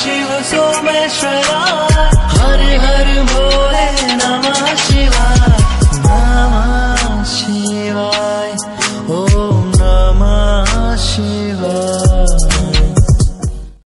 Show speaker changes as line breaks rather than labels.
Shivashomeshwara